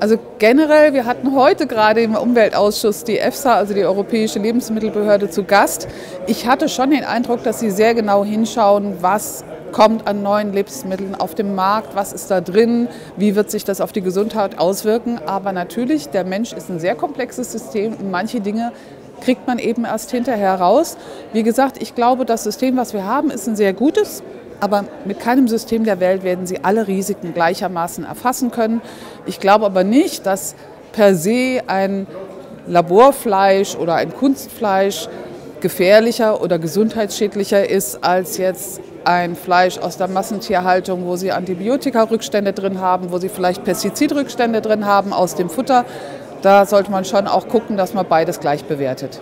Also generell, wir hatten heute gerade im Umweltausschuss die EFSA, also die Europäische Lebensmittelbehörde, zu Gast. Ich hatte schon den Eindruck, dass sie sehr genau hinschauen, was kommt an neuen Lebensmitteln auf dem Markt, was ist da drin, wie wird sich das auf die Gesundheit auswirken. Aber natürlich, der Mensch ist ein sehr komplexes System und manche Dinge kriegt man eben erst hinterher raus. Wie gesagt, ich glaube, das System, was wir haben, ist ein sehr gutes. Aber mit keinem System der Welt werden Sie alle Risiken gleichermaßen erfassen können. Ich glaube aber nicht, dass per se ein Laborfleisch oder ein Kunstfleisch gefährlicher oder gesundheitsschädlicher ist als jetzt ein Fleisch aus der Massentierhaltung, wo Sie Antibiotika-Rückstände drin haben, wo Sie vielleicht Pestizidrückstände drin haben aus dem Futter. Da sollte man schon auch gucken, dass man beides gleich bewertet.